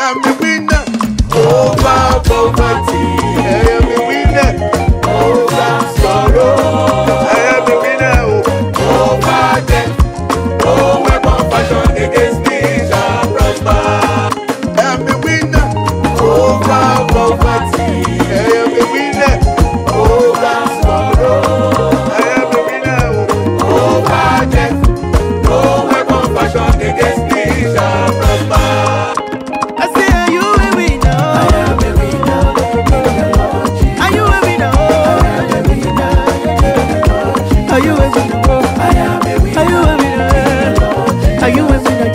ẹ̀mí mi náà. Over bá poverty. Are you with me?